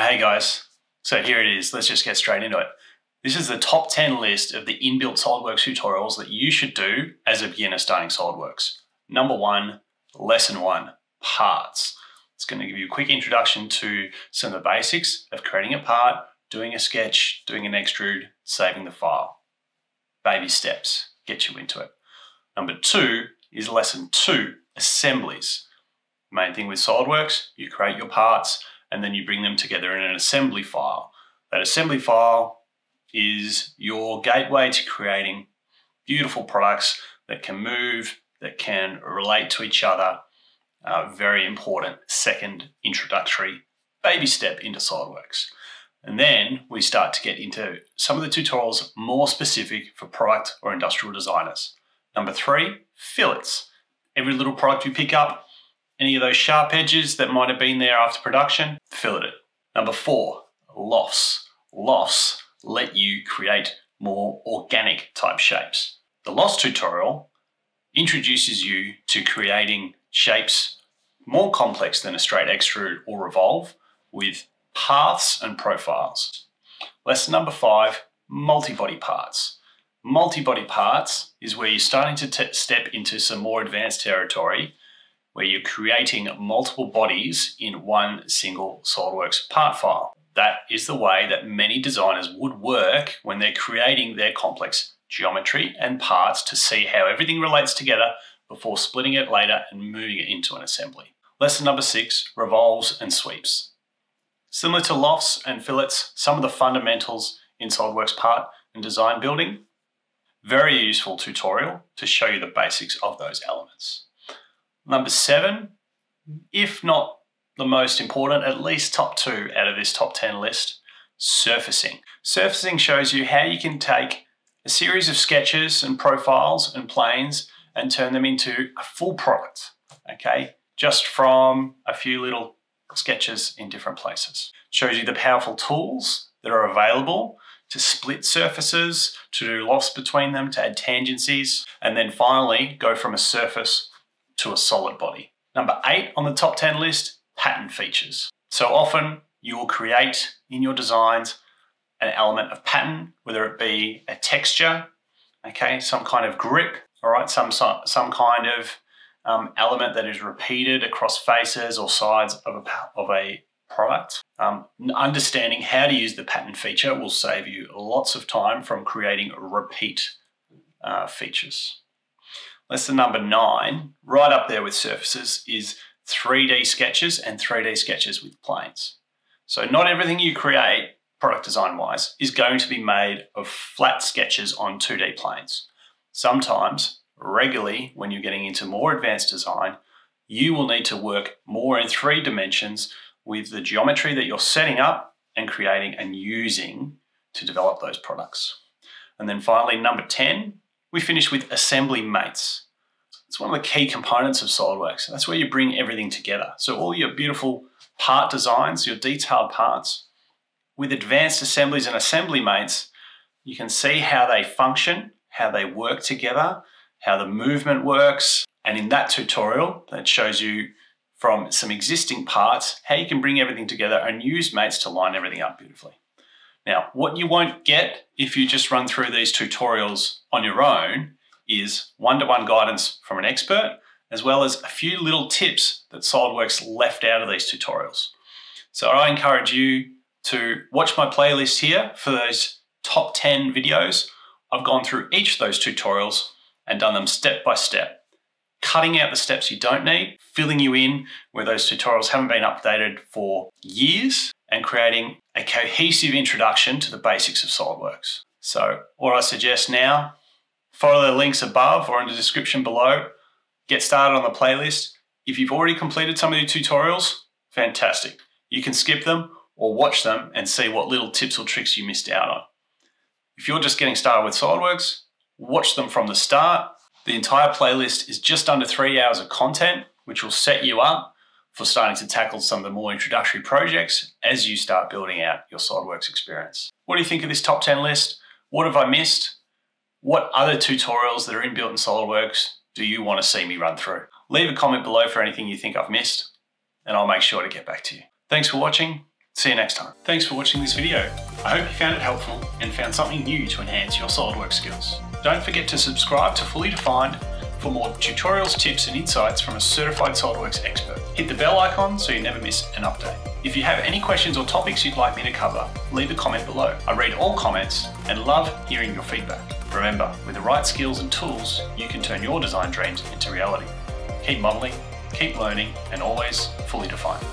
Hey guys, so here it is. Let's just get straight into it. This is the top 10 list of the inbuilt SOLIDWORKS tutorials that you should do as a beginner starting SOLIDWORKS. Number one, lesson one, parts. It's going to give you a quick introduction to some of the basics of creating a part, doing a sketch, doing an extrude, saving the file. Baby steps, get you into it. Number two is lesson two, assemblies. Main thing with SOLIDWORKS, you create your parts and then you bring them together in an assembly file. That assembly file is your gateway to creating beautiful products that can move, that can relate to each other. Very important second introductory baby step into SOLIDWORKS. And then we start to get into some of the tutorials more specific for product or industrial designers. Number three, fillets. Every little product you pick up, any of those sharp edges that might have been there after production, fillet it. Number four, lofts. Lofts let you create more organic type shapes. The loft tutorial introduces you to creating shapes more complex than a straight extrude or revolve with paths and profiles. Lesson number five, multi-body parts. Multi-body parts is where you're starting to step into some more advanced territory where you're creating multiple bodies in one single SOLIDWORKS part file. That is the way that many designers would work when they're creating their complex geometry and parts to see how everything relates together before splitting it later and moving it into an assembly. Lesson number six, revolves and sweeps. Similar to lofts and fillets, some of the fundamentals in SOLIDWORKS part and design building, very useful tutorial to show you the basics of those elements. Number seven, if not the most important, at least top two out of this top 10 list, surfacing. Surfacing shows you how you can take a series of sketches and profiles and planes and turn them into a full product, okay? Just from a few little sketches in different places. Shows you the powerful tools that are available to split surfaces, to do lofts between them, to add tangencies, and then finally go from a surface to a solid body. Number eight on the top 10 list, pattern features. So often you will create in your designs an element of pattern, whether it be a texture, okay, some kind of grip, all right, some, some, kind of um, element that is repeated across faces or sides of a, of a product. Um, understanding how to use the pattern feature will save you lots of time from creating repeat uh, features. Lesson number nine, right up there with surfaces, is 3D sketches and 3D sketches with planes. So not everything you create, product design wise, is going to be made of flat sketches on 2D planes. Sometimes, regularly, when you're getting into more advanced design, you will need to work more in three dimensions with the geometry that you're setting up and creating and using to develop those products. And then finally, number 10, we finish with assembly mates. It's one of the key components of SOLIDWORKS. That's where you bring everything together. So all your beautiful part designs, your detailed parts, with advanced assemblies and assembly mates, you can see how they function, how they work together, how the movement works. And in that tutorial, that shows you from some existing parts, how you can bring everything together and use mates to line everything up beautifully. Now, what you won't get if you just run through these tutorials on your own is one-to-one -one guidance from an expert, as well as a few little tips that SOLIDWORKS left out of these tutorials. So I encourage you to watch my playlist here for those top 10 videos. I've gone through each of those tutorials and done them step by step, cutting out the steps you don't need, filling you in where those tutorials haven't been updated for years, and creating a cohesive introduction to the basics of SOLIDWORKS. So what I suggest now, follow the links above or in the description below, get started on the playlist. If you've already completed some of the tutorials, fantastic. You can skip them or watch them and see what little tips or tricks you missed out on. If you're just getting started with SOLIDWORKS, watch them from the start. The entire playlist is just under three hours of content, which will set you up for starting to tackle some of the more introductory projects as you start building out your SOLIDWORKS experience. What do you think of this top 10 list? What have I missed? What other tutorials that are inbuilt in SOLIDWORKS do you want to see me run through? Leave a comment below for anything you think I've missed, and I'll make sure to get back to you. Thanks for watching. See you next time. Thanks for watching this video. I hope you found it helpful and found something new to enhance your SOLIDWORKS skills. Don't forget to subscribe to Fully Defined for more tutorials, tips and insights from a certified SOLIDWORKS expert. Hit the bell icon so you never miss an update. If you have any questions or topics you'd like me to cover, leave a comment below. I read all comments and love hearing your feedback. Remember, with the right skills and tools, you can turn your design dreams into reality. Keep modelling, keep learning, and always fully defined.